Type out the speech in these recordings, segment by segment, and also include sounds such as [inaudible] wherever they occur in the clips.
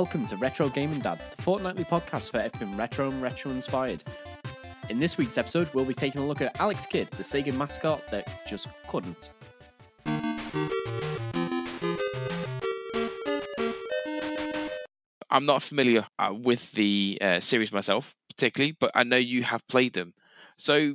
Welcome to Retro Gaming Dads, the fortnightly podcast for everything retro and retro inspired. In this week's episode, we'll be taking a look at Alex Kidd, the Sega mascot that just couldn't. I'm not familiar uh, with the uh, series myself, particularly, but I know you have played them. So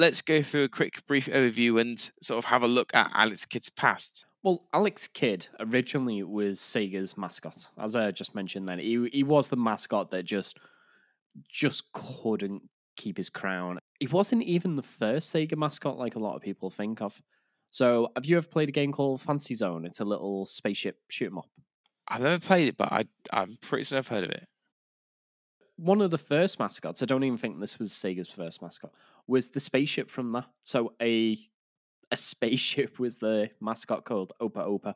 let's go through a quick, brief overview and sort of have a look at Alex Kidd's past. Well, Alex Kidd originally was Sega's mascot, as I just mentioned. Then he he was the mascot that just just couldn't keep his crown. He wasn't even the first Sega mascot, like a lot of people think of. So, have you ever played a game called Fantasy Zone? It's a little spaceship shoot 'em up. I've never played it, but I, I'm pretty sure I've heard of it. One of the first mascots, I don't even think this was Sega's first mascot, was the spaceship from that. So a a spaceship was the mascot called Opa Opa.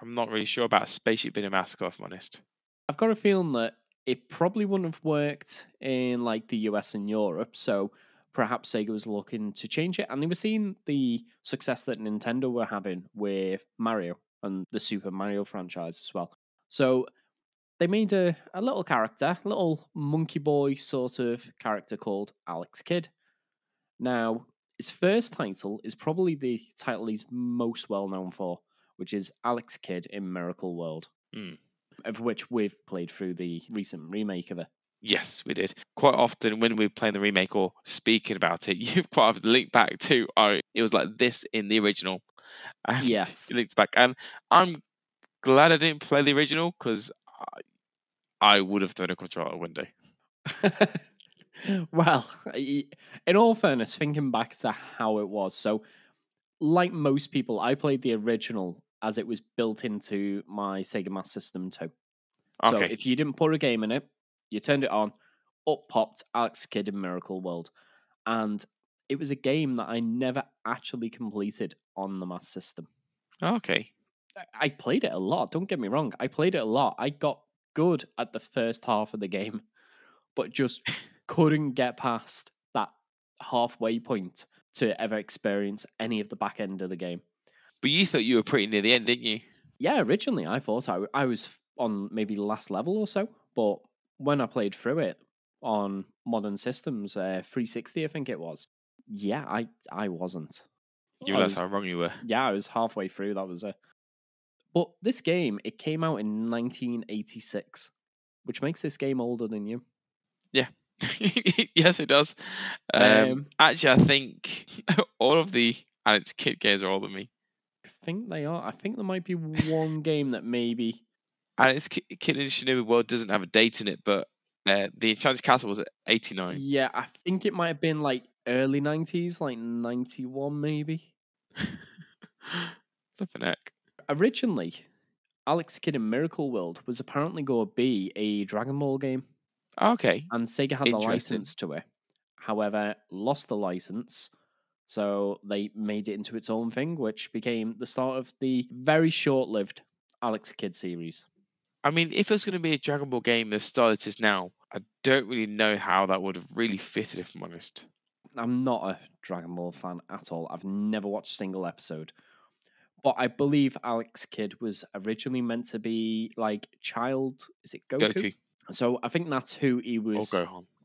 I'm not really sure about a spaceship being a mascot, if I'm honest. I've got a feeling that it probably wouldn't have worked in like the US and Europe, so perhaps Sega was looking to change it, and they were seeing the success that Nintendo were having with Mario and the Super Mario franchise as well. So they made a, a little character, a little monkey boy sort of character called Alex Kidd. Now, his first title is probably the title he's most well known for, which is Alex Kidd in Miracle World, Hmm. of which we've played through the recent remake of it. Yes, we did. Quite often when we're playing the remake or speaking about it, [laughs] you've quite often linked back to, oh, it was like this in the original. [laughs] And Yes. It links back. And I'm glad I didn't play the original because I, would have thrown a controller out a window. [laughs] well, in all fairness, thinking back to how it was, so like most people, I played the original as it was built into my Sega Master System too. Okay. So if you didn't put a game in it, you turned it on, up popped Alex Kidd in Miracle World. And it was a game that I never actually completed on the Master System. okay. I played it a lot, don't get me wrong. I played it a lot. I got good at the first half of the game, but just [laughs] couldn't get past that halfway point to ever experience any of the back end of the game. But you thought you were pretty near the end, didn't you? Yeah, originally I thought I, I was on maybe the last level or so, but when I played through it on modern systems, uh, 360 I think it was, yeah, I I wasn't. You realize was- how wrong you were. Yeah, I was halfway through. That was it. But this game, it came out in 1986, which makes this game older than you. Yeah. [laughs] yes, it does. Um, Um, actually, I think [laughs] all of the Alex Kidd games are older than me. I think they are. I think there might be one game that maybe. Alex Ki- Kidd in Shinobi World doesn't have a date in it, but uh, the Enchanted Castle was at 89. Yeah, I think it might have been like early 90s, like 91 maybe. [laughs] Flipping heck. Originally, Alex Kidd in Miracle World was apparently going to be a Dragon Ball game, Okay. and Sega had the license to it. However, lost the license, so they made it into its own thing, which became the start of the very short-lived Alex Kidd series. I mean, if it was going to be a Dragon Ball game as style it is now, I don't really know how that would have really fitted, if I'm honest. I'm not a Dragon Ball fan at all. I've never watched a single episode. But I believe Alex Kidd was originally meant to be like child. Is it Goku? Goku So I think that's who he was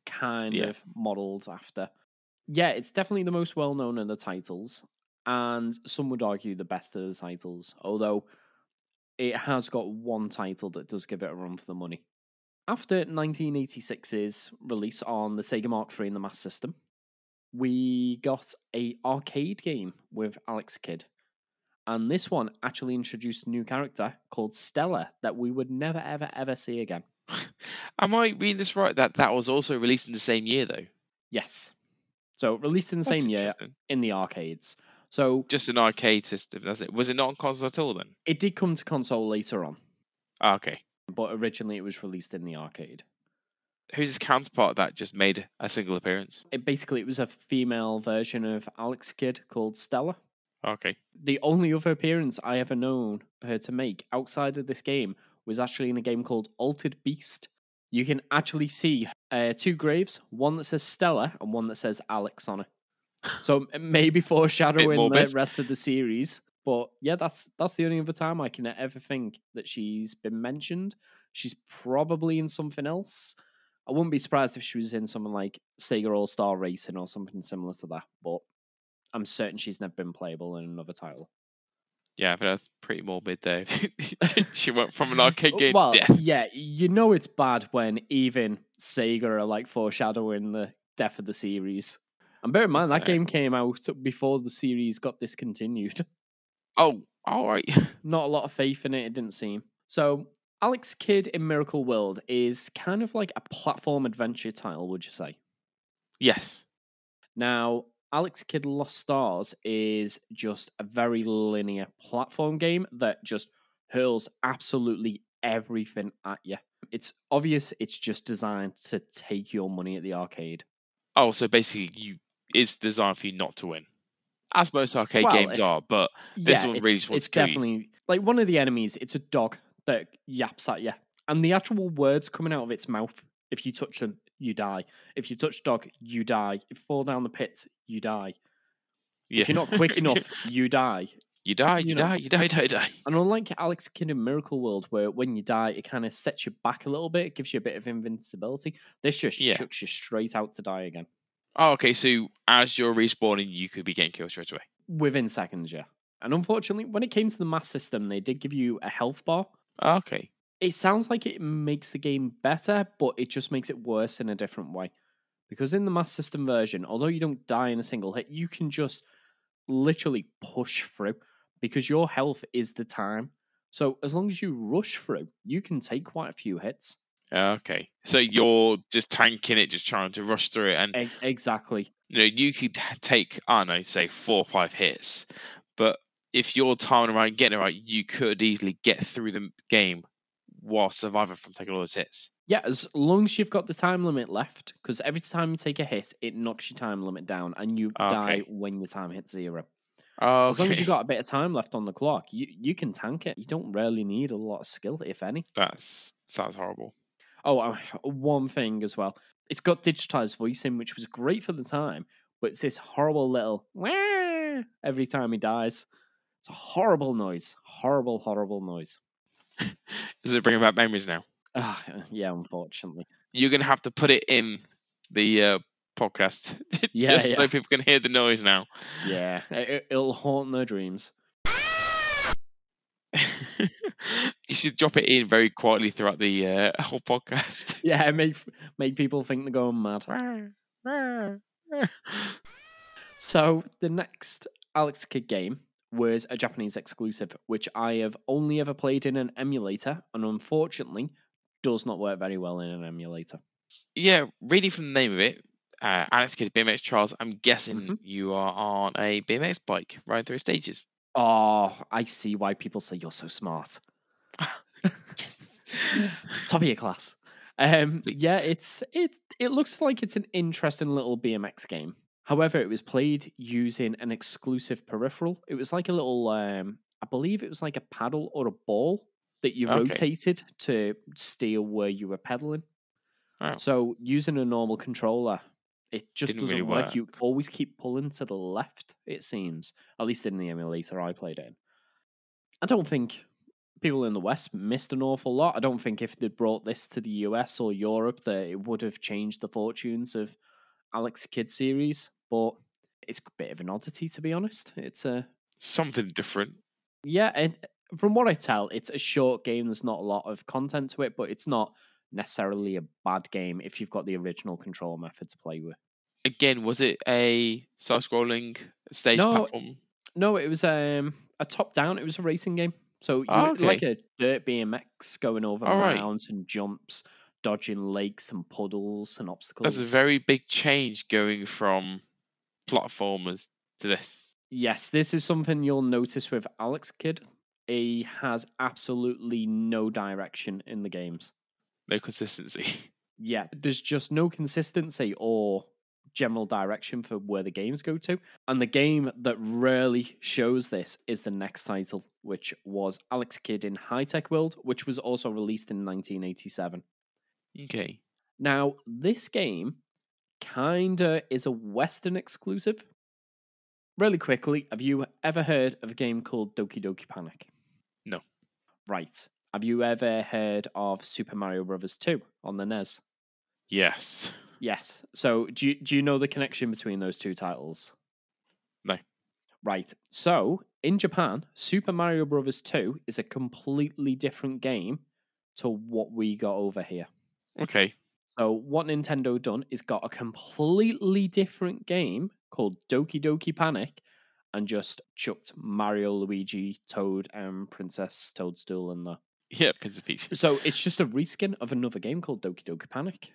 kind Yeah. of modeled after. Yeah, it's definitely the most well known of the titles, and some would argue the best of the titles, although it has got one title that does give it a run for the money. After 1986's release on the Sega Mark III and the Master System, we got a arcade game with Alex Kidd. And this one actually introduced a new character called Stella that we would never, ever, ever see again. [laughs] Am I reading this right? That that was also released in the same year, though. Yes. So released in the That's same year in the arcades. So Just an arcade system. That's it. Was it not on console at all then? it did come to console later on, Ah, okay. but originally it was released in the arcade. Who's his counterpart that just made a single appearance? It basically it was a female version of Alex Kidd called Stella. Okay. The only other appearance I ever known her to make outside of this game was actually in a game called Altered Beast. You can actually see uh, two graves, one that says Stella and one that says Alex on it. So maybe [laughs] foreshadowing the rest of the series. But yeah, that's that's the only other time I can ever think that she's been mentioned. she's probably in something else. I wouldn't be surprised if she was in something like Sega All Star Racing or something similar to that, but I'm certain she's never been playable in another title. Yeah, but that's pretty morbid though. [laughs] [laughs] she went from an arcade oh, game well, to death. yeah, you know it's bad when even Sega are like foreshadowing the death of the series. And bear in mind that game came out before the series got discontinued. Oh, all right. [laughs] Not a lot of faith in it, it didn't seem. So Alex Kidd in Miracle World is kind of like a platform adventure title, would you say? Yes. Now, Alex Kidd Lost Stars is just a very linear platform game that just hurls absolutely everything at you. It's obvious it's just designed to take your money at the arcade. Oh, so basically, you it's designed for you not to win, as most arcade Well, games if- are. But This yeah, one really just wants it's to kill you. definitely like one of the enemies. It's a dog that yaps at you, and the actual words coming out of its mouth. If you touch them, you die. If you touch dog, you die. If you fall down the pit, you die. yeah. If you're not quick [laughs] enough, you die. you die. you You know. die. You die. Die. Die. And unlike Alex Kidd in Miracle World, where when you die, it kind of sets you back a little bit, it gives you a bit of invincibility. This just Yeah. chucks you straight out to die again Oh, okay. So as you're respawning, you could be getting killed straight away. within seconds, yeah. And unfortunately, when it came to the mass system, they did give you a health bar. Okay. It sounds like it makes the game better, but it just makes it worse in a different way. Because in the mass system version, although you don't die in a single hit, you can just literally push through because your health is the time. So as long as you rush through, you can take quite a few hits. Okay. So you're just tanking it, just trying to rush through it, and E- exactly. you know you could take I don't know, say four or five hits, but if you're timing around getting it right, you could easily get through the game while surviving from taking all those hits. Yeah, as long as you've got the time limit left, because every time you take a hit, it knocks your time limit down and you die when your time hits zero. Okay. As long as you've got a bit of time left on the clock, you, you can tank it. You don't really need a lot of skill, if any. That's sounds horrible. Oh, uh, one thing as well. It's got digitized voicing, which was great for the time, but it's this horrible little "Wah" every time he dies. It's a horrible noise. Horrible, horrible noise. [laughs] Is it bringing back memories now? Ah, yeah, unfortunately. You're gonna have to put it in the uh, podcast [laughs] Yeah, just so people can hear the noise now. Yeah, it, it'll haunt their dreams. [laughs] you should drop it in very quietly throughout the uh, [laughs] whole podcast. Yeah, make make people think they're going mad. So the next Alex Kidd game was a Japanese exclusive, which I have only ever played in an emulator, and unfortunately, does not work very well in an emulator. yeah, reading from the name of it, uh, Alex Kidd BMX Trials. I'm guessing Mhm. you are on a BMX bike riding through stages. Oh, I see why people say you're so smart. [laughs] Top of your class. Um, yeah, it's it. It looks like it's an interesting little BMX game. However, it was played using an exclusive peripheral. It was like a little, um, I believe it was like a paddle or a ball that you Okay. rotated to steer where you were pedaling. Oh. So using a normal controller, it just Didn't doesn't really work. You always keep pulling to the left. It seems, at least in the emulator I played in. I don't think people in the West missed an awful lot. I don't think if they'd brought this to the US or Europe that it would have changed the fortunes of Alex Kidd series. But it's a bit of an oddity, to be honest. It's a Something different. yeah, and from what I tell, it's a short game. There's not a lot of content to it, but it's not necessarily a bad game if you've got the original control method to play with. Again, was it a side-scrolling stage No, platform? No, it was um a top down. It was a racing game. So you Oh, were like a dirt BMX going over All right. and jumps, dodging lakes and puddles and obstacles. That's a very big change going from platformers to this. Yes, this is something you'll notice with Alex Kidd. He has absolutely no direction in the games. No consistency. [laughs] Yeah, there's just no consistency or general direction for where the games go to. And the game that really shows this is the next title, which was Alex Kidd in High Tech World, which was also released in 1987. Okay. Now, this game kinda is a Western exclusive. Really quickly, have you ever heard of a game called Doki Doki Panic? Right. Have you ever heard of Super Mario Brothers 2 on the NES? Yes. Yes. So do you, do you know the connection between those two titles? No. Right. So in Japan, Super Mario Brothers 2 is a completely different game to what we got over here. Okay. So what Nintendo done is got a completely different game called Doki Doki Panic and just chucked Mario, Luigi, Toad, and Princess Toadstool in there. Yeah, Princess Peach. So it's just a reskin of another game called Doki Doki Panic.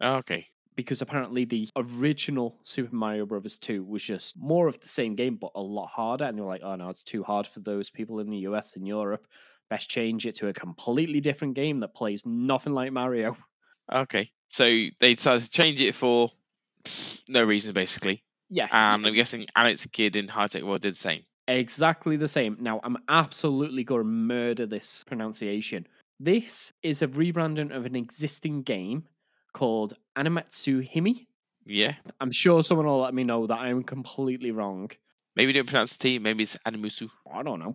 Oh, okay. Because apparently the original Super Mario Brothers 2 was just more of the same game, but a lot harder. And you're like, oh no, it's too hard for those people in the US and Europe. Best change it to a completely different game that plays nothing like Mario. Okay. So they decided to change it for no reason, basically. Yeah. And I'm guessing Alex Kidd in High Tech World did the same. Exactly the same. Now, I'm absolutely going to murder this pronunciation. This is a rebranding of an existing game called Animatsu Himi. Yeah. I'm sure someone will let me know that I'm completely wrong. Maybe don't pronounce the T. Maybe it's Animusu. I don't know.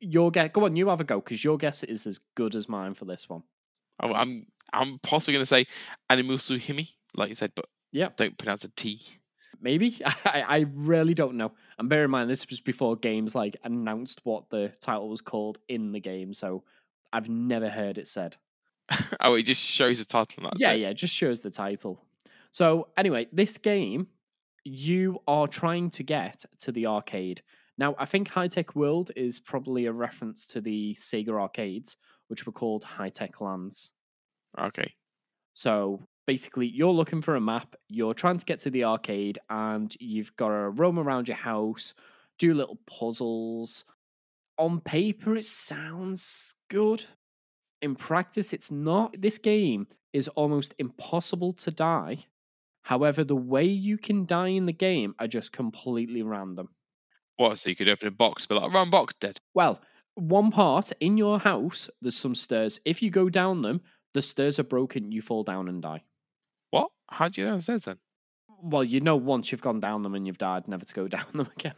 Your guess. Go on, you have a go because your guess is as good as mine for this one. Oh, I'm I'm possibly going to say Animusu Himi, like you said, but Yeah, don't pronounce a T. maybe. [laughs] I, I really don't know. And bear in mind, this was before games like announced what the title was called in the game, so I've never heard it said. [laughs] oh, it just shows the title. yeah, it. yeah, it just shows the title. So anyway, this game you are trying to get to the arcade. Now, I think High Tech World is probably a reference to the Sega arcades, which were called High Tech Lands. Okay. So basically, you're looking for a map, you're trying to get to the arcade, and you've got to roam around your house, do little puzzles. On paper, it sounds good. In practice, it's not. This game is almost impossible to die. However, the way you can die in the game are just completely random. What? So you could open a box, but like, run box dead. Well, one part in your house, there's some stairs. If you go down them, the stairs are broken, you fall down and die. How do you know it says then? Well, you know once you've gone down them and you've died, never to go [laughs] down them again.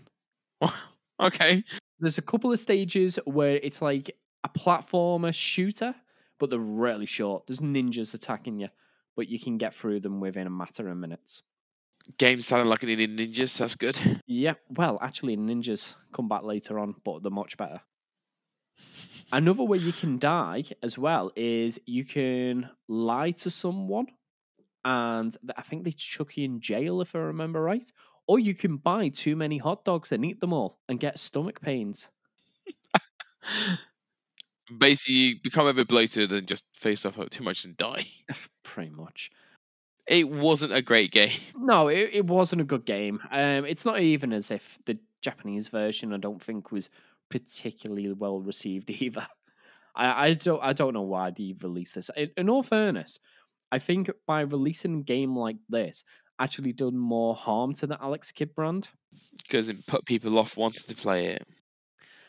[laughs] okay. There's a couple of stages where it's like a platformer shooter, but they're really short. There's ninjas attacking you, but you can get through them within a matter of minutes. Game sounding like an Indian ninjas. That's good. [laughs] Yeah, well, actually, ninjas come back later on, but they're much better. Another way you can die as well is you can lie to someone, and I think they chuck you in jail if I remember right. Or you can buy too many hot dogs and eat them all and get stomach pains. [laughs] Basically, you become a bit bloated and just face off too much and die. [laughs] Pretty much. It wasn't a great game. No, it, it wasn't a good game. Um, it's not even as if the Japanese version I don't think was particularly well received [laughs] either. I, I don't I don't know why they released this. In, in all fairness, I think by releasing a game like this, actually done more harm to the Alex Kidd brand. because it put people off wanting to play it.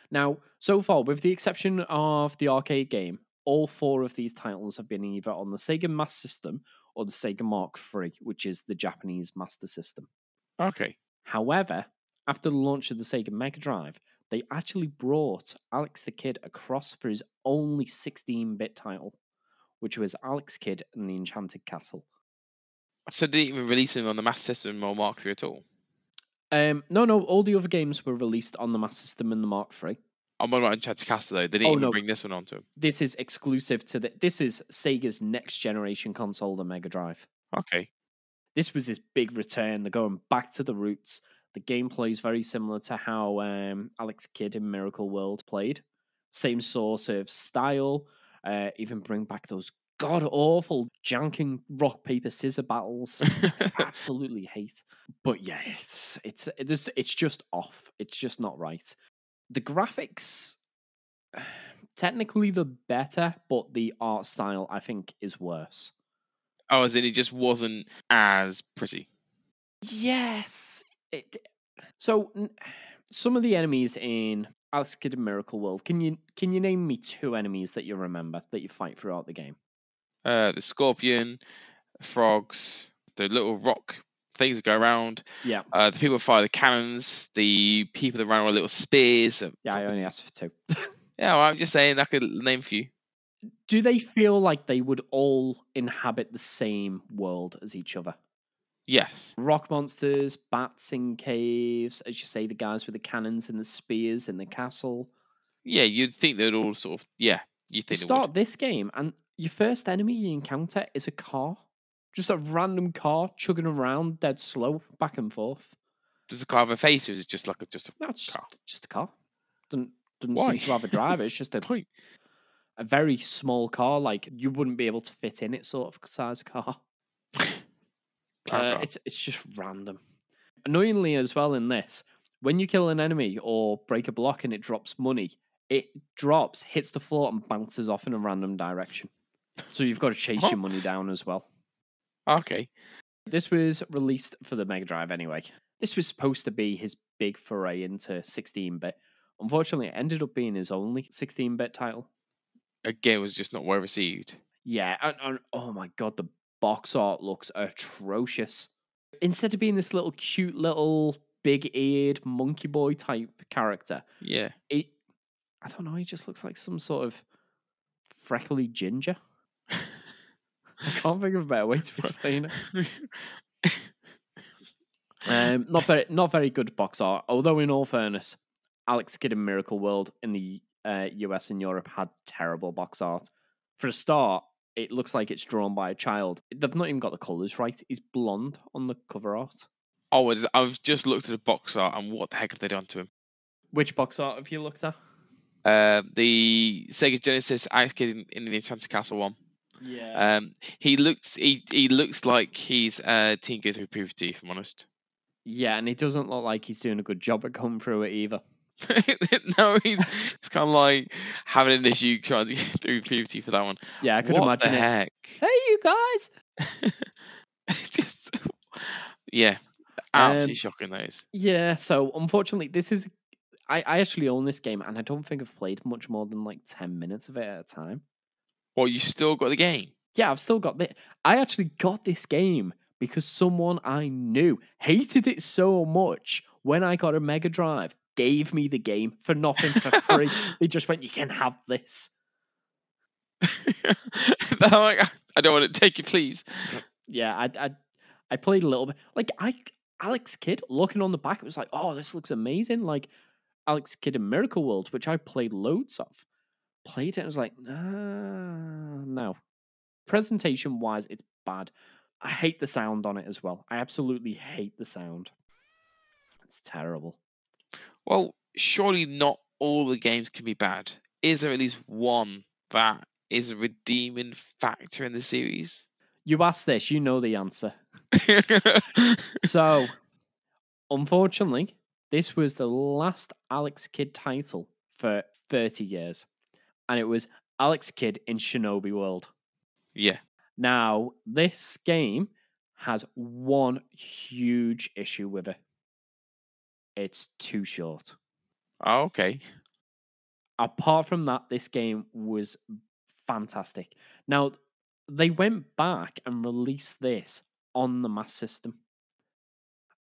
Now, so far, with the exception of the arcade game, all four of these titles have been either on the Sega Master System or the Sega Mark III, which is the Japanese Master System. Okay. However, after the launch of the Sega Mega Drive, they actually brought Alex the Kid across for his only 16 bit title, which was Alex Kidd and the Enchanted Castle. So they didn't even release them on the Master System or Mark III at all. Um, no, no, all the other games were released on the Master System and the Mark III. I'm on about Enchanted Castle though. They didn't Oh, even no. bring this one onto them. This is exclusive to the. This is Sega's next generation console, the Mega Drive. Okay. This was his big return. They're going back to the roots. The gameplay is very similar to how um, Alex Kidd in Miracle World played. Same sort of style. Uh, even bring back those god awful janken rock paper scissor battles. [laughs] Absolutely hate. But yeah, it's it's it's it's just off. It's just not right. The graphics, [sighs] technically, the better, but the art style I think is worse. oh, as in it just wasn't as pretty. Yes. It, so n- [sighs] some of the enemies in Alex Kidd in Miracle World, can you can you name me two enemies that you remember that you fight throughout the game? Uh, the scorpion, frogs, the little rock things that go around. Yeah. Uh, the people that fire the cannons. The people that run with little spears. uh, Yeah, I only asked for two. [laughs] Yeah, well, I'm just saying I could name a few. Do they feel like they would all inhabit the same world as each other? Yes. Rock monsters, bats in caves, as you say, the guys with the cannons and the spears in the castle. Yeah, you'd think they'd all sort of. Yeah, you think start this game, and your first enemy you encounter is a car. Just a random car chugging around dead slow, back and forth. Does the car have a face, or is it just like a just a No, it's just, Car. just a car. Doesn't doesn't Why? seem to have a driver. It's [laughs] just a, point? a very small car. Like you wouldn't be able to fit in it, sort of size car. Uh, it's it's just random. Annoyingly, as well in this, when you kill an enemy or break a block and it drops money, it drops, hits the floor, and bounces off in a random direction. So you've got to chase your money down as well. Okay. This was released for the Mega Drive anyway. This was supposed to be his big foray into 16 bit. Unfortunately, it ended up being his only 16 bit title. Again, was just not well received. Yeah, and, and oh my god, the box art looks atrocious. Instead of being this little cute little big eared monkey boy type character, Yeah. it I don't know, he just looks like some sort of freckly ginger. I [laughs] can't think of a better way to explain it. [laughs] Um, not very, not very good box art. Although, in all fairness, Alex Kidd in Miracle World in the uh, US and Europe had terrible box art. For a start, it looks like it's drawn by a child. They've not even got the colors right. He's blonde on the cover art. oh, I've just looked at the box art, and what the heck have they done to him? Which box art have you looked at? Uh, the Sega Genesis Ice Kid in, in the Enchanted Castle one. Yeah. Um, he looks he he looks like he's uh teen go through puberty. If I'm honest. yeah, and he doesn't look like he's doing a good job at coming through it either. [laughs] no, he's it's kind of like having an issue trying to get [laughs] through puberty for that one. Yeah, I could what imagine the it. heck? Hey, you guys! [laughs] Just yeah, absolutely Um, shocking. Is. Yeah, so unfortunately, this is. I, I actually own this game, and I don't think I've played much more than like 10 minutes of it at a time. Well, you still got the game. Yeah, I've still got the. I actually got this game because someone I knew hated it so much when I got a Mega Drive, gave me the game for nothing for free. [laughs] they just went, You can have this. [laughs] Like, I don't want to take it, please. Yeah, I, I, I played a little bit. Like, I, Alex Kidd, looking on the back, it was like, Oh, this looks amazing. Like, Alex Kidd in Miracle World, which I played loads of. Played it and was like, nah, no. Presentation wise, it's bad. I hate the sound on it as well. I absolutely hate the sound. It's terrible. Well, surely not all the games can be bad. Is there at least one that is a redeeming factor in the series? You asked this, you know the answer. [laughs] So, unfortunately, this was the last Alex Kidd title for 30 years. And it was Alex Kidd in Shinobi World. yeah. Now, this game has one huge issue with it. It's too short. Oh, okay. Apart from that, this game was fantastic. Now, they went back and released this on the Mass System.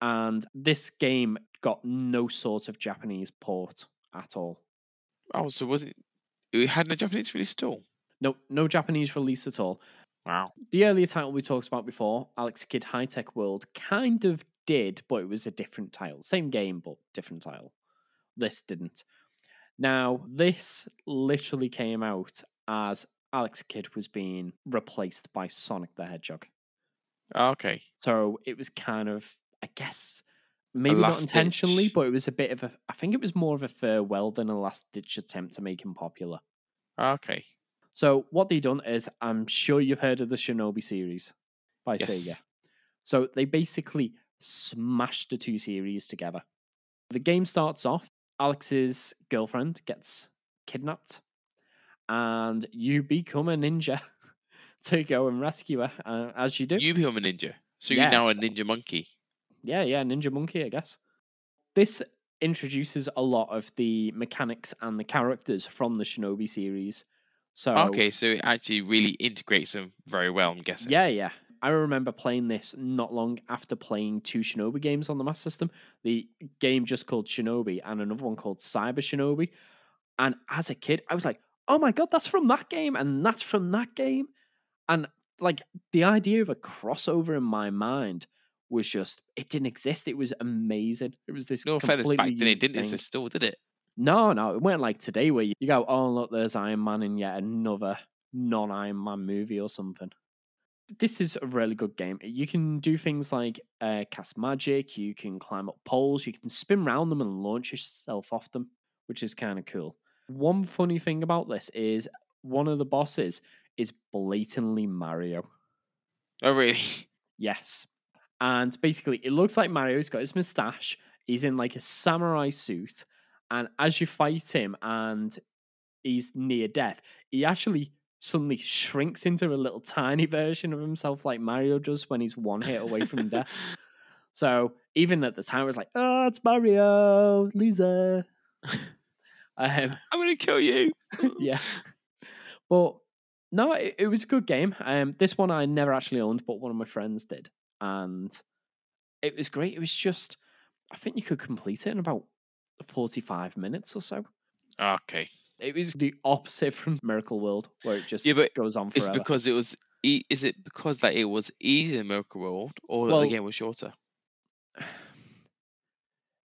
And this game got no sort of Japanese port at all. Oh, so was it? It had no Japanese release at all. No, no Japanese release at all. Wow. The earlier title we talked about before, Alex Kidd High Tech World, kind of did, but it was a different tile. Same game, but different tile. This didn't. Now, this literally came out as Alex Kidd was being replaced by Sonic the Hedgehog. Okay. So it was kind of, I guess, maybe not intentionally, ditch. but it was a bit of a, I think it was more of a farewell than a last ditch attempt to make him popular. Okay. So what they done is, I'm sure you've heard of the Shinobi series by Sega. So they basically smashed the two series together. The game starts off. Alex's girlfriend gets kidnapped, and you become a ninja [laughs] to go and rescue her, uh, as you do. You become a ninja. So you're now a ninja monkey. Yeah, yeah, Ninja Monkey, I guess. This introduces a lot of the mechanics and the characters from the Shinobi series. So Okay, so it actually really integrates them very well, I'm guessing. Yeah, yeah. I remember playing this not long after playing two Shinobi games on the Master System. The game just called Shinobi and another one called Cyber Shinobi. And as a kid, I was like, oh my god, that's from that game, and that's from that game. And like the idea of a crossover in my mind was just it didn't exist. It was amazing. It was this No completely back then it didn't thing. exist still, did it? No, no, it weren't like today where you, you go, oh look, there's Iron Man in yet another non-Iron Man movie or something. This is a really good game. You can do things like uh, cast magic. You can climb up poles. You can spin around them and launch yourself off them, which is kind of cool. One funny thing about this is one of the bosses is blatantly Mario. Oh really? [laughs] Yes. And basically, it looks like Mario's got his mustache. He's in like a samurai suit. And as you fight him and he's near death, he actually suddenly shrinks into a little tiny version of himself like Mario does when he's one hit away from [laughs] death. So even at the time, it was like, oh, it's Mario, loser. [laughs] Um, I'm gonna kill you. [laughs] yeah. But no, it, it was a good game. Um, this one I never actually owned, but one of my friends did, and it was great. It was just, I think you could complete it in about forty-five minutes or so. Okay. It was the opposite from [laughs] Miracle World, where it just Yeah, but goes on It's because it was. E- is it because that it was easier Miracle World, or that Well- the game was shorter? [sighs]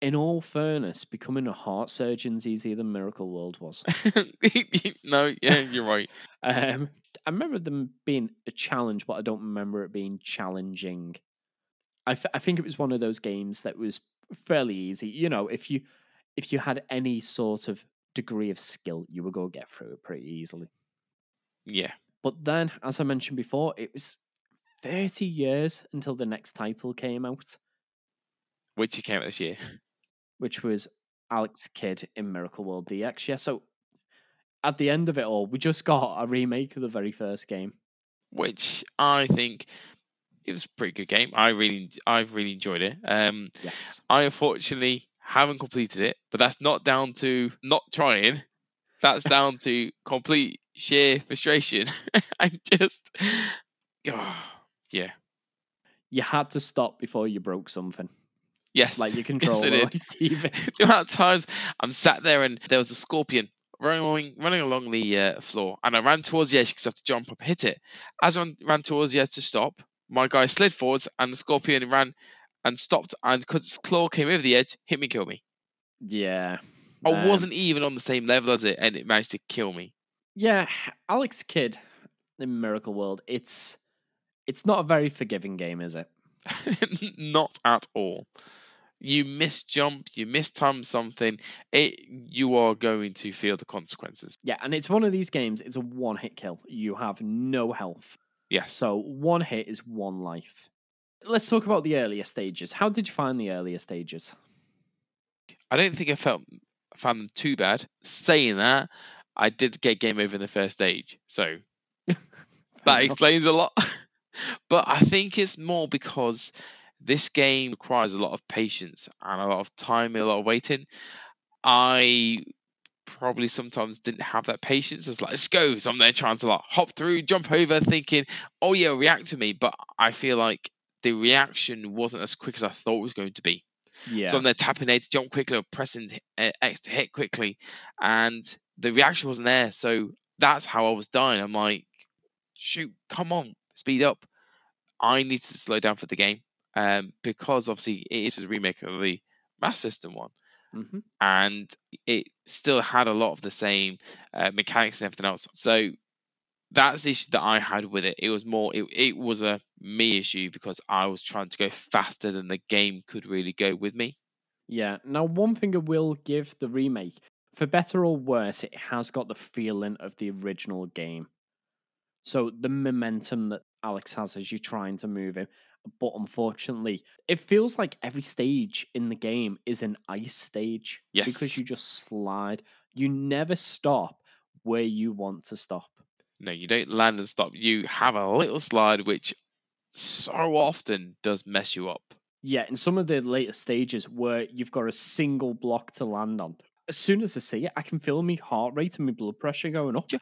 In all fairness, becoming a heart surgeon's easier than Miracle World was. [laughs] no, yeah, you're right. [laughs] Um, I remember them being a challenge, but I don't remember it being challenging. I, I think it was one of those games that was fairly easy. You know, if you if you had any sort of degree of skill, you would go get through it pretty easily. Yeah. But then, as I mentioned before, it was thirty years until the next title came out, Which came out this year. [laughs] which was Alex Kidd in Miracle World DX. Yeah, so at the end of it all, we just [laughs] got a remake of the very first game. Which I think it was a pretty good game. I really, I've really enjoyed it. Um, Yes. I unfortunately haven't completed it, but that's not down to not trying. That's down to [laughs] complete sheer frustration. [laughs] I'm just, oh, yeah, you had to stop before you broke something, yes, like your controller your TV. the amount of times I'm sat there and there was a scorpion running running along the uh, floor, and I ran towards the edge because I have to jump up and hit it. As I ran- ran towards the edge to stop, my guy slid forwards, and the scorpion ran and stopped, and because its claw came over the edge, hit me, kill me. Yeah, I um, wasn't even on the same level as it, and it managed to kill me. Yeah, Alex Kidd in Miracle World. It's it's not a very forgiving game, is it? [laughs] Not at all. You miss jump, you miss time something, it you are going to feel the consequences. Yeah, and it's one of these games. It's a one hit kill. You have no health, Yes. so one hit is one life. Let's talk about the earlier stages. How did you find the earlier stages? I don't think I felt found them too bad. Saying that, I did get game over in the first stage, so [laughs] that enough. explains a lot. [laughs] but I think it's more because this game requires a lot of patience and a lot of time and a lot of waiting. I probably sometimes didn't have that patience. It's like, let's go. So I'm there trying to like hop through, jump over, thinking, oh yeah, react to me. But I feel like the reaction wasn't as quick as I thought it was going to be. Yeah, So I'm there tapping A to jump quickly or pressing uh, X to hit quickly, and the reaction wasn't there. So that's how I was dying. I'm like, shoot, come on, speed up. I need to slow down for the game, um, because obviously it is a remake of the Mass System one, hmm and it still had a lot of the same uh, mechanics and everything else. So that's the issue that I had with it. It was more, it, it was a me issue because I was trying to go faster than the game could really go with me. yeah. Now, one thing I will give the remake, for better or worse, it has got the feeling of the original game. So the momentum that Alex has as you're trying to move him. But unfortunately, it feels like every stage in the game is an ice stage. Because you just slide. You never stop where you want to stop. No, you don't land and stop. You have a little slide, which so often does mess you up. Yeah, in some of the later stages where you've got a single block to land on. As soon as I see it, I can feel my heart rate and my blood pressure going up. Yeah.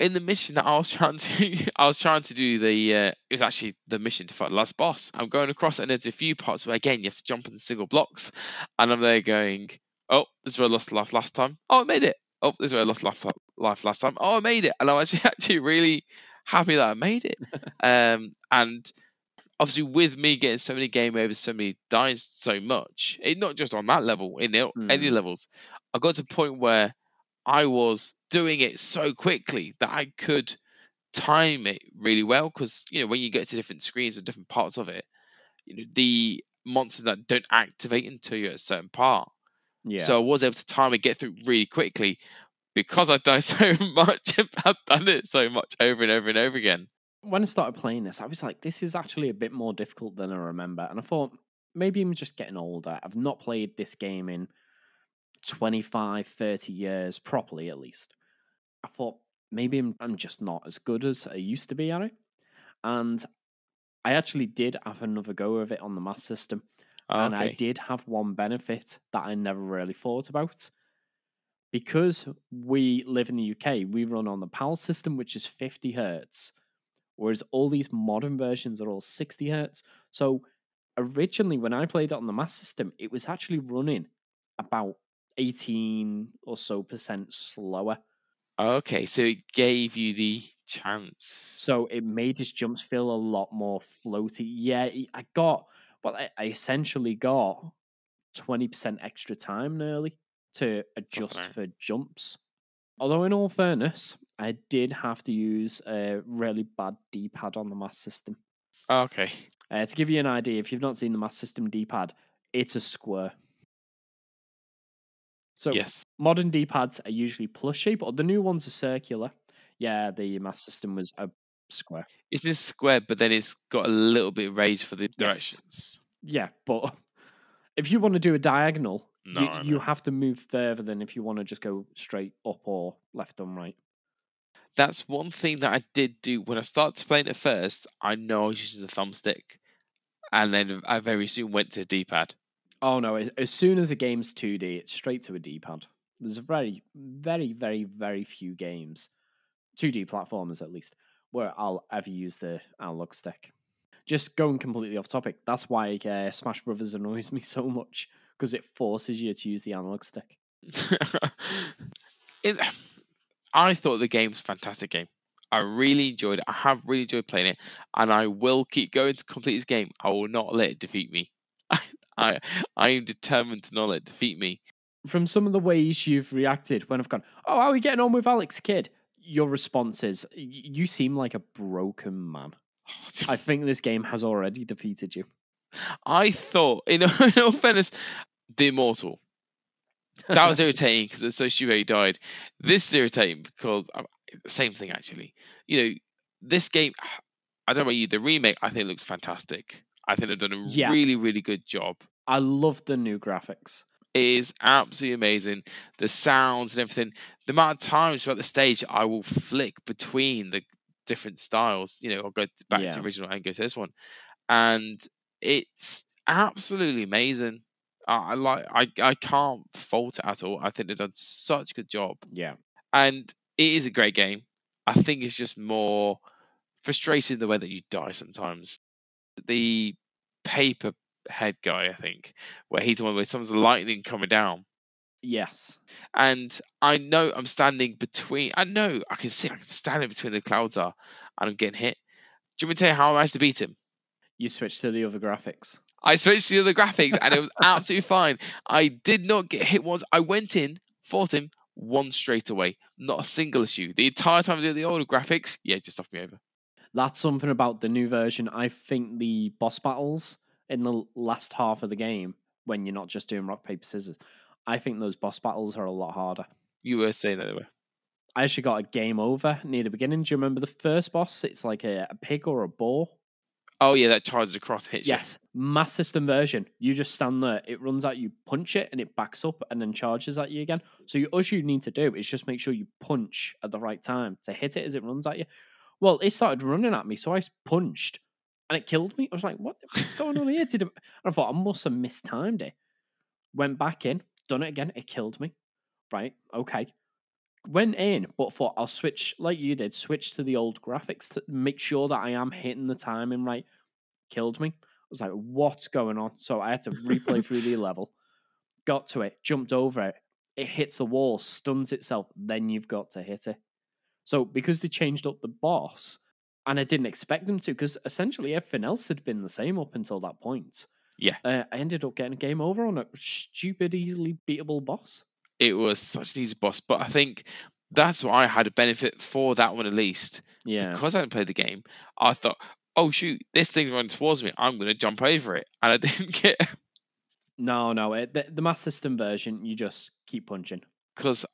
In the mission that I was trying to, [laughs] I was trying to do the. Uh, it was actually the mission to fight the last boss. I'm going across, and there's a few parts where again you have to jump in single blocks, and I'm there going, "Oh, this is where I lost last last time. Oh, I made it. Oh, this is where I lost life, life last time. Oh, I made it, and I was [laughs] actually really happy that I made it. [laughs] um, and obviously with me getting so many game overs, so many dying so much, it not just on that level, in any Mm. levels, I got to a point where I was doing it so quickly that I could time it really well. Because you know when you get to different screens and different parts of it, you know the monsters that don't activate until you're at a certain part. Yeah. So I was able to time it, get through really quickly because I've done [laughs] so much. [laughs] I've done it so much over and over and over again. when I started playing this, I was like, this is actually a bit more difficult than I remember. And I thought, maybe I'm just getting older. I've not played this game in 25, 30 years, properly at least. I thought, maybe I'm, I'm just not as good as I used to be at it. And I actually did have another go of it on the mass system. And I did have one benefit that I never really thought about. Because we live in the UK, we run on the PAL system, which is 50 hertz, whereas all these modern versions are all 60 hertz. So originally, when I played it on the mass system, it was actually running about 18 or so percent slower. Okay, so it gave you the chance. So it made his jumps feel a lot more floaty. Yeah, I got, well, I, I essentially got 20% extra time nearly to adjust Okay. for jumps. Although, in all fairness, I did have to use a really bad D pad on the mass system. Okay. Uh, to give you an idea, if you've not seen the mass system D pad, it's a square. So, yes. modern D pads are usually plus shape, or the new ones are circular. Yeah, the mass system was a square. It's this square, but then it's got a little bit raised for the Yes. directions. Yeah, but if you want to do a diagonal, No, you, you have to move further than if you want to just go straight up or left and right. That's one thing that I did do when I started playing it first. I know I was using the thumbstick, and then I very soon went to D pad. Oh no! As, as soon as a game's two D, it's straight to a D pad. There's very, very, very, very few games, two D platformers at least, where I'll ever use the analog stick. Just going completely off topic. That's why uh, Smash Brothers annoys [laughs] me so much because it forces you to use the analog stick. [laughs] it, I thought the game was a fantastic game. I really enjoyed it. I have really enjoyed playing it, and I will keep going to complete this game. I will not let it defeat me. [laughs] I I am determined to not let it defeat me. From some of the ways you've reacted when I've gone, "Oh, how are we getting on with Alex Kidd?" Your response is, "You seem like a broken man." [laughs] I think this game has already defeated you. I thought, in, in [laughs] all fairness, the immortal. That was [laughs] irritating because it's so stupid died. This is irritating because uh, same thing actually. You know, this game. [sighs] I don't know about you. The remake I think looks fantastic. I think they've done a Yeah. really really good job. I love the new graphics. Is absolutely amazing. The sounds and everything. The amount of times throughout the stage I will flick between the different styles. You know, I'll go back Yeah. to the original and go to this one, and it's absolutely amazing. I, I like. I I can't fault it at all. I think they've done such a good job, Yeah. and it is a great game. I think it's just more frustrating the way that you die sometimes. The paper head guy, I think, where he's the one where someone's lightning coming down Yes. and I know I'm standing between. I know I can see I'm standing between the clouds are, and I'm getting hit. Do you want me to tell you how I managed to beat him? You switch to the other graphics. I switched to the other graphics, and it was absolutely fine. I did not get hit once. I went in, fought him, one straight away. Not a single issue. The entire time I did the older graphics, yeah, just off me over. That's something about the new version. I think the boss battles in the last half of the game, when you're not just doing rock, paper, scissors, I think those boss battles are a lot harder. You were saying that they were. I actually got a game over near the beginning. Do you remember the first boss? It's like a, a pig or a boar. Oh yeah, that charges across, hits you. Yes, mass system version. You just stand there, it runs at you, punch it, and it backs up and then charges at you again. So you, all you need to do is just make sure you punch at the right time to hit it as it runs at you. Well, it started running at me, so I punched, and it killed me. I was like, "What? What's going on here?" Did and I thought I must have mistimed it. Went back in, done it again. It killed me. Right? Okay. Went in, but thought I'll switch like you did. Switch to the old graphics to make sure that I am hitting the timing right. Killed me. I was like, "What's going on?" So I had to replay through the [laughs] level. Got to it, jumped over it, it hits the wall, stuns itself, then you've got to hit it. So because they changed up the boss, and I didn't expect them to, because essentially everything else had been the same up until that point. Yeah. Uh, I ended up getting a game over on a stupid, easily beatable boss. It was such an easy boss, but I think that's why I had a benefit for that one at least. Yeah. Because I hadn't played the game, I thought, oh shoot, this thing's running towards me. I'm going to jump over it. And I [laughs] didn't get. No, no. It, the, the Master System version, you just keep punching. Because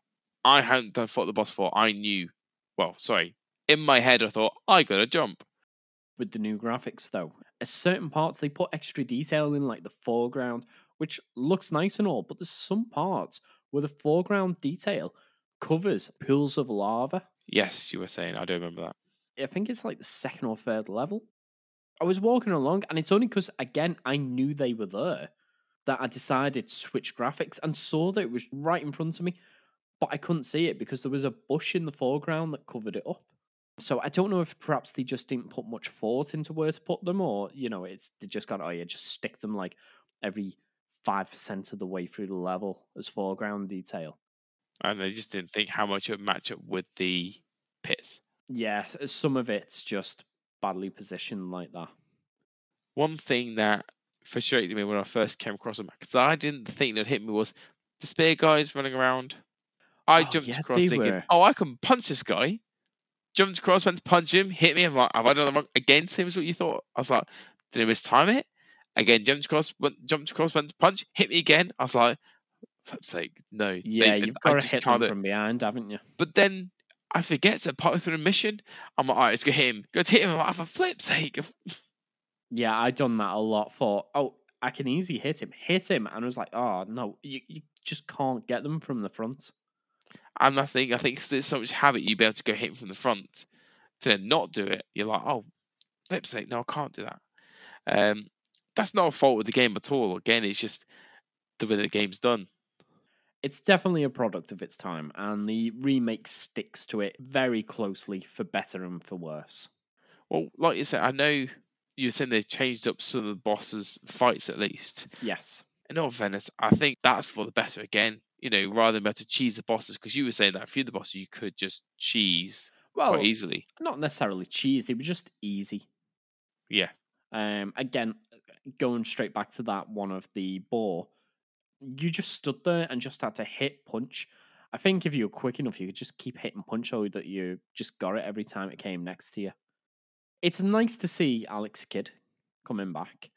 I hadn't done fought the boss before. I knew. Well, sorry. In my head, I thought, I got to jump. With the new graphics, though, at certain parts, they put extra detail in, like the foreground, which looks nice and all, but there's some parts where the foreground detail covers pools of lava. Yes, you were saying. I do remember that. I think it's like the second or third level. I was walking along, and it's only because, again, I knew they were there that I decided to switch graphics and saw that it was right in front of me, but I couldn't see it because there was a bush in the foreground that covered it up. So I don't know if perhaps they just didn't put much thought into where to put them, or you know, it's they just got oh yeah, just stick them like every five percent of the way through the level as foreground detail. And they just didn't think how much it would match up with the pits. Yeah, some of it's just badly positioned like that. One thing that frustrated me when I first came across them, because I didn't think that hit me was the spear guys running around. I Oh, jumped yeah, across thinking, were. oh, I can punch this guy. Jumped across, went to punch him, hit me. I'm like, have I done the wrong again? Same as what you thought. I was like, did I mistime it? Again, jumped across, went, jumped across, went to punch, hit me again. I was like, for fuck's sake, no. they- Yeah, you've got to hit them from behind, haven't you? But then I forget to part through the mission. I'm like, all right, let's go hit him. Go to hit him. I'm like, for flip's sake. [laughs] Yeah, I done that a lot. For oh, I can easily hit him, hit him, and I was like, oh no, you you just can't get them from the front. And I think I think there's so much habit you'd be able to go hit him from the front to then not do it. You're like, oh, sake, no, I can't do that. Um, that's not a fault of the game at all. Again, it's just the way the game's done. It's definitely a product of its time, and the remake sticks to it very closely for better and for worse. Well, like you said, I know you were saying they changed up some of the bosses' fights at least. Yes. In all fairness, I think that's for the better again. You know, rather than be able to cheese the bosses, because you were saying that a few of the bosses you could just cheese Well, quite easily. not necessarily cheese; they were just easy. Yeah. Um, again, going straight back to that one of the boar, you just stood there and just had to hit punch. I think if you were quick enough, you could just keep hitting punch so that you just got it every time it came next to you. It's nice to see Alex Kidd coming back.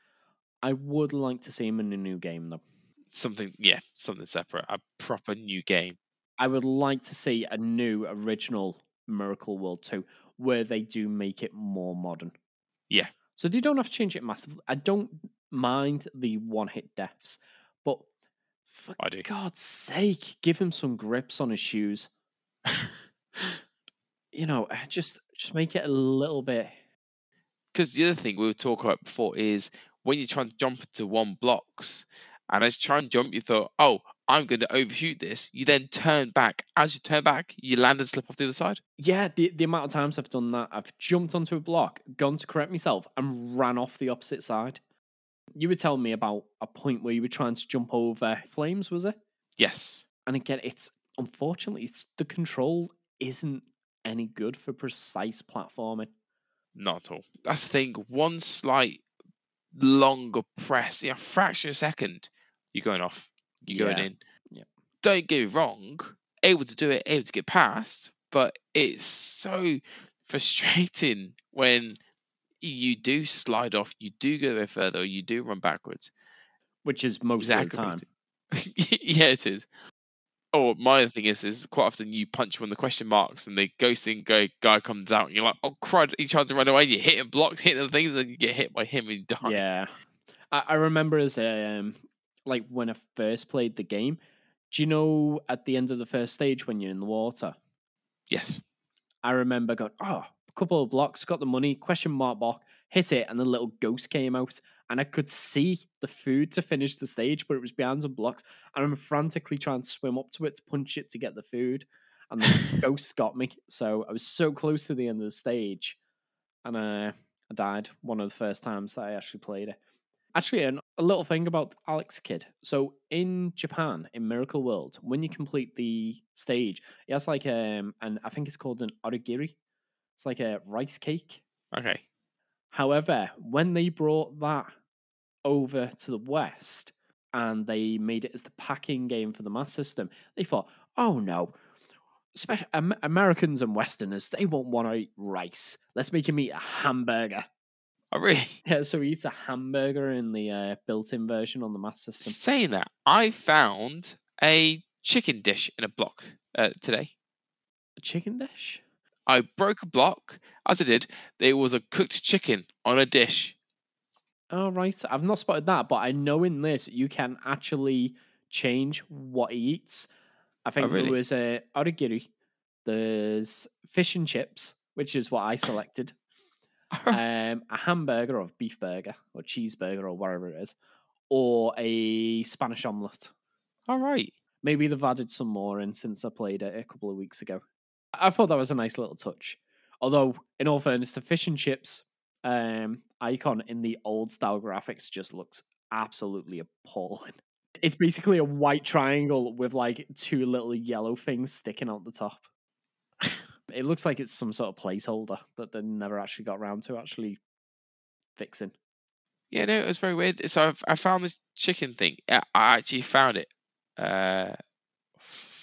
I would like to see him in a new game though. Something, yeah, something separate, a proper new game. I would like to see a new original Miracle World 2 where they do make it more modern. Yeah. So they don't have to change it massively. I don't mind the one hit deaths, but for I do. God's sake, give him some grips on his shoes. [laughs] You know, just just make it a little bit. Because the other thing we were talking about before is when you're trying to jump into one blocks, and as you try and jump, you thought, oh, I'm going to overshoot this. You then turn back. As you turn back, you land and slip off the other side. Yeah, the, the amount of times I've done that, I've jumped onto a block, gone to correct myself, and ran off the opposite side. You were telling me about a point where you were trying to jump over flames, was it? Yes. And again, it's unfortunately, it's the control isn't any good for precise platforming. Not at all. That's the thing. One slight longer press, yeah, fraction of a second, you're going off. You're going Yeah. in. Yep. Don't get me wrong. Able to do it, able to get past, but it's so frustrating [laughs] when you do slide off, you do go a bit further, or you do run backwards. Which is most of the time. [laughs] Yeah, it is. Or my other thing is, is quite often you punch one of the question marks and the ghosting guy, guy comes out and you're like, oh crud, he tried to run away, you hit him, blocks, hit the things, and then you get hit by him and you die. Yeah. I, I remember as um like when I first played the game, do you know at the end of the first stage when you're in the water? Yes. I remember going, oh, a couple of blocks, got the money, question mark block, hit it, and the little ghost came out. And I could see the food to finish the stage, but it was behind some blocks. And I'm frantically trying to swim up to it to punch it to get the food. And the [laughs] ghost got me. So I was so close to the end of the stage. And uh, I died one of the first times that I actually played it. Actually, an, a little thing about Alex Kidd. So in Japan, in Miracle World, when you complete the stage, it has like um, and I think it's called an onigiri. It's like a rice cake. Okay. However, when they brought that over to the West and they made it as the packing game for the mass system, they thought, oh no, Americans and Westerners, they won't want to eat rice. Let's make him eat a hamburger. Oh, really? [laughs] Yeah, so he eats a hamburger in the uh, built-in version on the mass system. Saying that, I found a chicken dish in a block uh, today. A chicken dish? I broke a block. As I did, there was a cooked chicken on a dish. Oh, right. I've not spotted that, but I know in this you can actually change what he eats. I think really? there was a onigiri, there's fish and chips, which is what I selected, [laughs] um, a hamburger or beef burger or cheeseburger or whatever it is, or a Spanish omelette. All right. Maybe they've added some more in since I played it a couple of weeks ago. I thought that was a nice little touch. Although, in all fairness, the fish and chips um, icon in the old style graphics just looks absolutely appalling. It's basically a white triangle with like two little yellow things sticking out the top. It looks like it's some sort of placeholder that they never actually got around to actually fixing. Yeah, no, it was very weird. So I've, I found the chicken thing. I actually found it uh,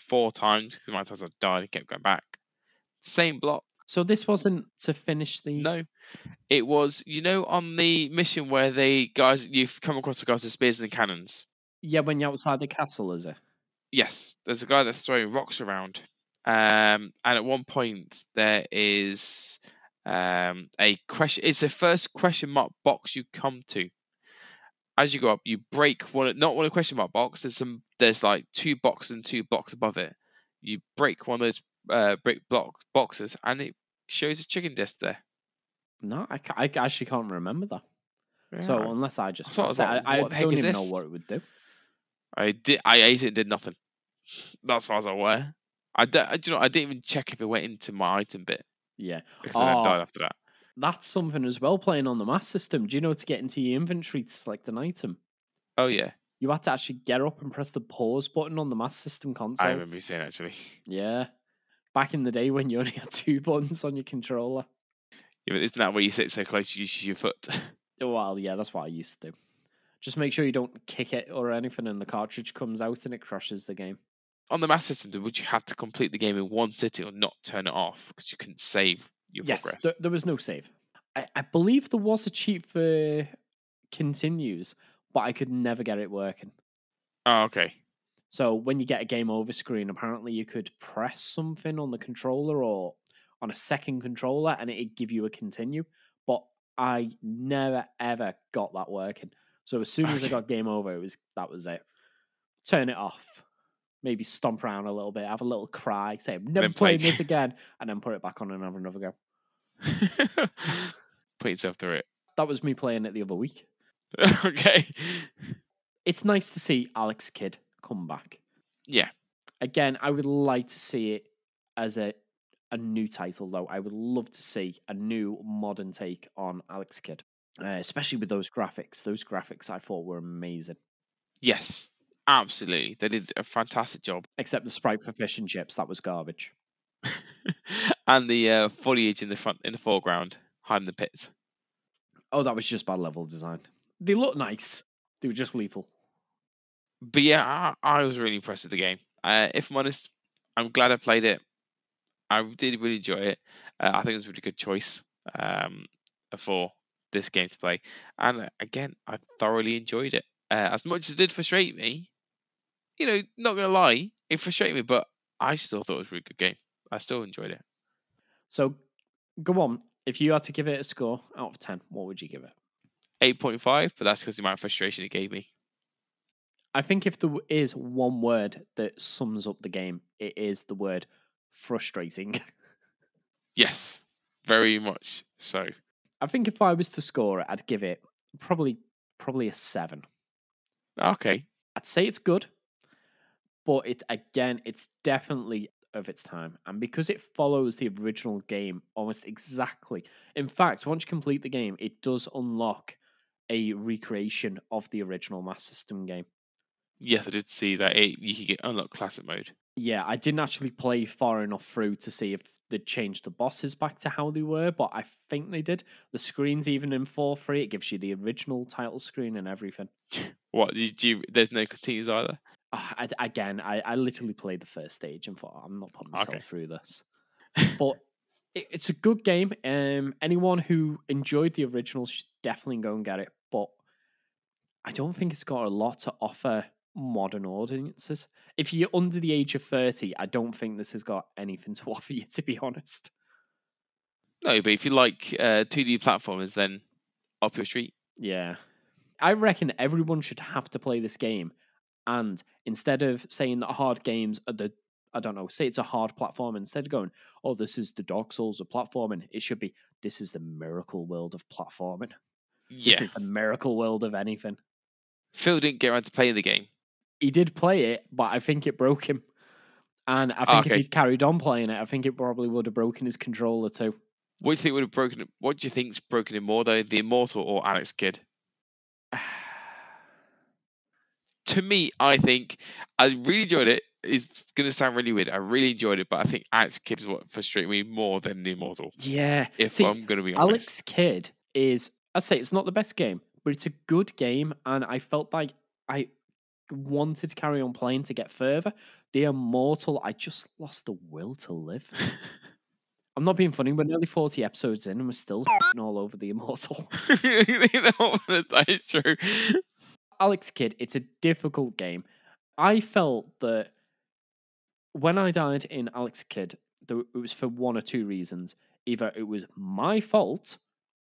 four times because my times I died and kept going back. Same block. So this wasn't to finish the. No, it was you know on the mission where the guys you've come across the guys with spears and cannons. Yeah, when you're outside the castle, is it? Yes, there's a guy that's throwing rocks around. Um, and at one point there is um, a question. It's the first question mark box you come to. As you go up, you break one. Not one of question mark box. There's some. There's like two boxes and two blocks above it. You break one of those uh, brick block boxes, and it shows a chicken disc there. No, I, ca- I actually can't remember that. So unless I just I thought it was missed it, like, I, I what the heck don't even know what it would do. I did. I ate it. and Did nothing. That's I was aware. I, d- I, do you know, I didn't even check if it went into my item bit Yeah, because then I Oh. died after that. that's something as well. Playing on the mass system, do you know to get into your inventory to select an item, Oh yeah, you had to actually get up and press the pause button on the mass system console. I remember you saying actually. Yeah, back in the day when you only had two [laughs] buttons on your controller. Yeah, but isn't that where you sit so close you use your foot? Oh, well, yeah, that's what I used to do. Just make sure you don't kick it or anything, and the cartridge comes out and it crashes the game. On the Master System, would you have to complete the game in one sitting or not turn it off because you couldn't save your yes, progress? th- there was no save. I, I believe there was a cheat for continues, but I could never get it working. Oh, okay. So when you get a game over screen, apparently you could press something on the controller or on a second controller and it'd give you a continue. But I never ever got that working. So as soon as I got game over, it was that was it. Turn it off. Maybe stomp around a little bit, have a little cry, say I'm never Then play playing this again, and then put it back on and have another go. [laughs] Put yourself through it. That was me playing it the other week. [laughs] okay. It's nice to see Alex Kidd come back. Yeah. again, I would like to see it as a a new title, though. I would love to see a new modern take on Alex Kidd, uh, especially with those graphics. Those graphics I thought were amazing, Yes. Absolutely. They did a fantastic job. except the sprite for fish and chips. That was garbage. [laughs] and the uh, foliage in the front, in the foreground, hiding the pits. Oh, that was just bad level design. They look nice. They were just lethal. But yeah, I, I was really impressed with the game. Uh, if I'm honest, I'm glad I played it. I did really enjoy it. Uh, I think it was a really good choice um, for this game to play. And uh, again, I thoroughly enjoyed it. Uh, as much as it did frustrate me, you know, not gonna lie, it frustrated me, but I still thought it was a really good game. I still enjoyed it. So, go on. If you had to give it a score out of ten, what would you give it? 8.5, but that's because the amount of frustration it gave me. I think if there is one word that sums up the game, it is the word frustrating. [laughs] Yes, very much so. I think if I was to score it, I'd give it probably probably a seven. Okay. I'd say it's good, but it again, it's definitely of its time, and because it follows the original game almost exactly. In fact, once you complete the game, it does unlock a recreation of the original Master System game. Yes, I did see that. It, you could get unlock classic mode. Yeah, I didn't actually play far enough through to see if they'd changed the bosses back to how they were, but I think they did. The screen's even in 4 3. It gives you the original title screen and everything. [laughs] What? Did you? There's no continues either. Uh, I, again, I, I literally played the first stage and thought, I'm not putting myself Okay. through this. [laughs] But it, it's a good game. Um, anyone who enjoyed the original should definitely go and get it. But I don't think it's got a lot to offer modern audiences. If you're under the age of 30, I don't think this has got anything to [laughs] offer you, to be honest. No, but if you like uh, 2D platformers, then up your street. Yeah. I reckon everyone should have to play this game. And instead of saying that hard games are the, I don't know, say it's a hard platform, instead of going, oh, this is the Dark Souls of platforming, it should be, this is the miracle world of platforming. Yeah. This is the miracle world of anything. Phil didn't get around to playing the game. He did play it, but I think it broke him. And I think if he'd carried on playing it, I think it probably would have broken his controller too. What do you think would have broken? What do you think's broken him more though, the Immortal or Alex Kidd? [sighs] To me, I think I really enjoyed it. It's gonna sound really weird. I really enjoyed it, but I think Alex Kidd is what frustrated me more than the Immortal. yeah. If See, I'm gonna be honest. Alex Kidd is, I say it's not the best game, but it's a good game, and I felt like I wanted to carry on playing to get further. The Immortal, I just lost the will to live. [laughs] I'm not being funny. We're nearly 40 episodes in, and we're still [laughs] all over the Immortal. [laughs] that is true. Alex Kidd, it's a difficult game. I felt that when I died in Alex Kidd, it was for one or two reasons. Either it was my fault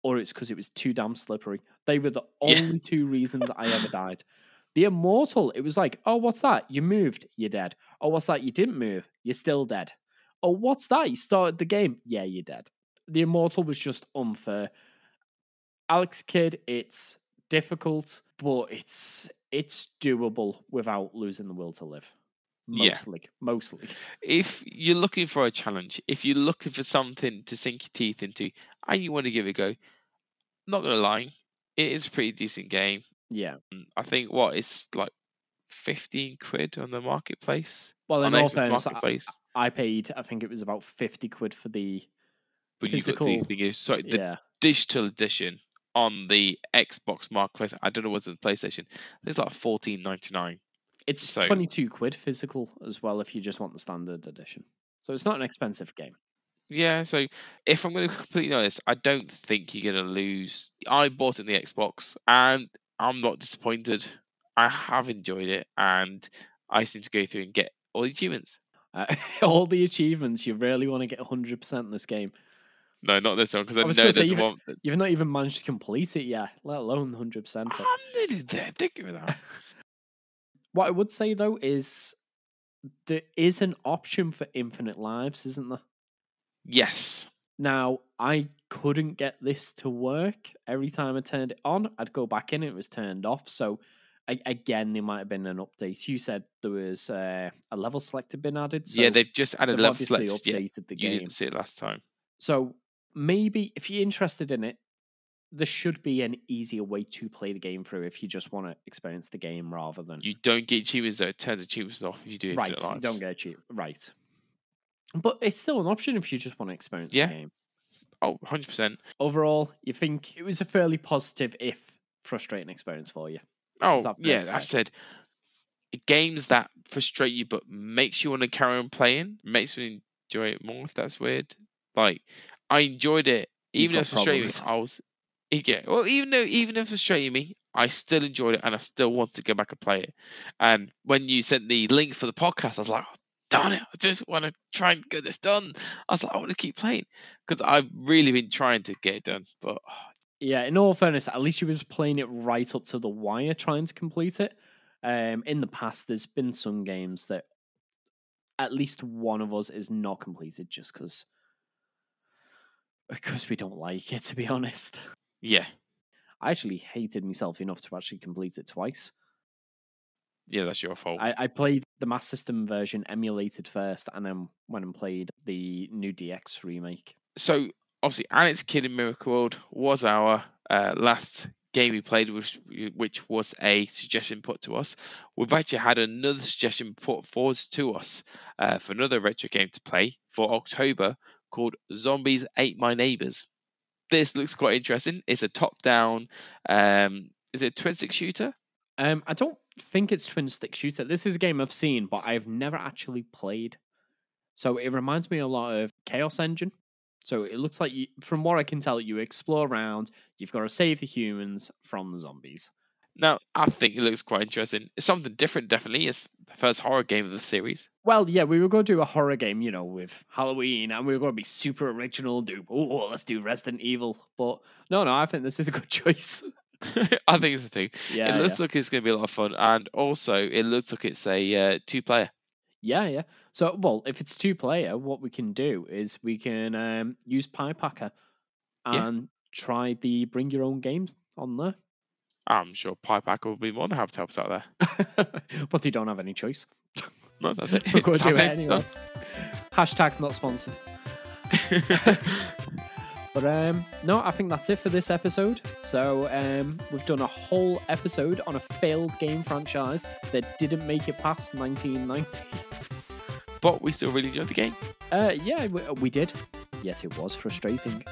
or it's because it was too damn slippery. They were the Yeah. only two reasons I ever died. The Immortal, it was like, oh, what's that? You moved, you're dead. Oh, what's that? You didn't move, you're still dead. Oh, what's that? You started the game, yeah, you're dead. The Immortal was just unfair. Alex Kidd, it's difficult, but it's it's doable without losing the will to live. Yeah. Mostly, mostly. If you're looking for a challenge, if you're looking for something to sink your teeth into, and you want to give it a go, not gonna lie, it is a pretty decent game. Yeah. Mm, I think what it's like fifteen quid on the marketplace. Well, in all fairness, I, marketplace. I paid. I think it was about fifty quid for the But you got physical. the thing is sorry, the yeah. digital edition on the Xbox marketplace. I don't know what's on the PlayStation. It's like fourteen ninety nine. It's so- twenty two quid physical as well if you just want the standard edition. So it's not an expensive game. Yeah, so if I'm going to be completely honest, I don't think you're going to lose. I bought it in the Xbox, and I'm not disappointed. I have enjoyed it, and I seem to go through and get all the achievements. Uh, [laughs] all the achievements you really want to get hundred percent in this game. No, not this one because I, I know say, there's even- one. You've not even managed to complete it yet, let alone hundred percent. I'm nearly there. Don't give me that. [laughs] What I would say though is there is an option for infinite lives, isn't there? Yes. Now, I couldn't get this to work. Every time I turned it on, I'd go back in, and it was turned off. So, a- again, there might have been an update. You said there was uh, a level selector been added. So yeah, they've just added they've level obviously select. Yeah, updated the you didn't see it last time. So, maybe if you're interested in it, there should be an easier way to play the game through if you just want to experience the game rather than. You don't get achievements though. It turns achievements off if you do right, you don't get cheap. Right. But it's still an option if you just want to experience Yeah. the game. Oh, 100 percent. overall, you think it was a fairly positive, if frustrating experience for you. Oh, that yeah. I said games that frustrate you but makes you want to carry on playing, makes me enjoy it more. If that's weird, like I enjoyed it, You've even though got it frustrated me. I was, yeah. Well, even though even if it frustrated me, I still enjoyed it and I still wanted to go back and play it. And when you sent the link for the podcast, I was like. "Oh, Darn it! I just want to try and get this done. I was like, I want to keep playing because I've really been trying to get it done, but Yeah, in all fairness, at least you was playing it right up to the wire trying to complete it. Um, in the past, there's been some games that at least one of us is not completed just because because we don't like it. To be honest, yeah, I actually hated myself enough to actually complete it twice. Yeah, that's your fault. I, I played the Mass System version emulated first, and then went and played the new DX remake. so obviously Alex Kidd in Miracle World was our uh, last game we played, which, which was a suggestion put to us, we've actually had another suggestion put forward to us uh, for another retro game to play for October called Zombies Ate My Neighbors. This looks quite interesting. It's a top-down. Um, is it a twin stick shooter? Um, I don't think it's twin stick shooter. This is a game I've seen, but I've never actually played. So it reminds me a lot of Chaos Engine. So it looks like, you, from what I can tell, you explore around. You've got to save the humans from the zombies. Now, I think it looks quite interesting. It's something different, definitely. It's the first horror game of the series. Well, yeah, we were going to do a horror game, you know, with Halloween, and we were going to be super original, do, oh, let's do Resident Evil. But no, no, I think this is a good [laughs] choice. [laughs] I think so too. Yeah, it looks yeah. like it's going to be a lot of fun, and also it looks like it's a uh, two-player. Yeah, yeah. So, well, if it's two player, what we can do is we can um, use Piepacker Yeah. and try the bring your own games on there. I'm sure PyPack will be more than happy to help us out there. [laughs] but they don't have any choice. No, that's [laughs] it. We're going to do it anyway. Hashtag not sponsored. But um, no, I think that's it for this episode. So um, we've done a whole episode on a failed game franchise that didn't make it past 1990. but we still really enjoyed the game. Uh, yeah, we, we did. Yet it was frustrating.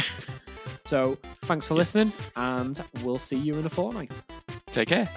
[laughs] so thanks for listening, and we'll see you in a fortnight. Take care.